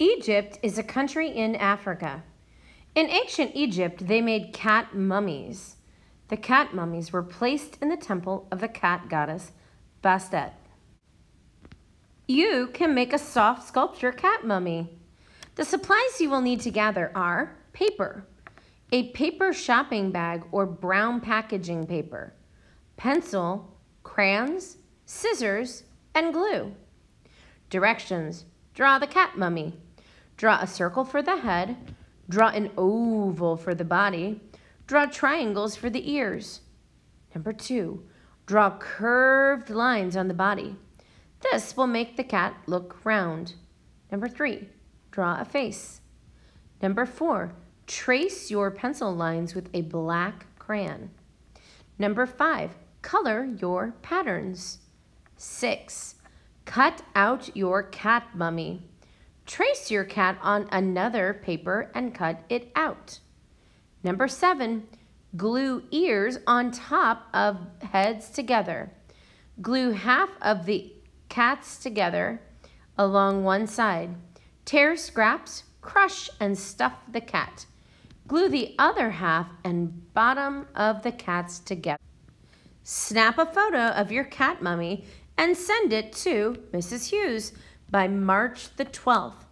Egypt is a country in Africa. In ancient Egypt, they made cat mummies. The cat mummies were placed in the temple of the cat goddess Bastet. You can make a soft sculpture cat mummy. The supplies you will need to gather are paper, a paper shopping bag or brown packaging paper, pencil, crayons, scissors, and glue. Directions. Draw the cat mummy. Draw a circle for the head. Draw an oval for the body. Draw triangles for the ears. Number two, draw curved lines on the body. This will make the cat look round. Number three, draw a face. Number four, trace your pencil lines with a black crayon. Number five, color your patterns. Six, cut out your cat mummy. Trace your cat on another paper and cut it out. Number seven, glue ears on top of heads together. Glue half of the cats together along one side. Tear scraps, crush and stuff the cat. Glue the other half and bottom of the cats together. Snap a photo of your cat mummy and send it to Mrs. Hughes by March the 12th.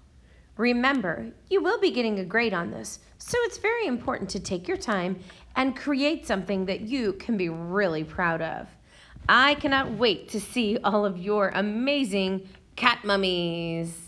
Remember, you will be getting a grade on this, so it's very important to take your time and create something that you can be really proud of. I cannot wait to see all of your amazing cat mummies.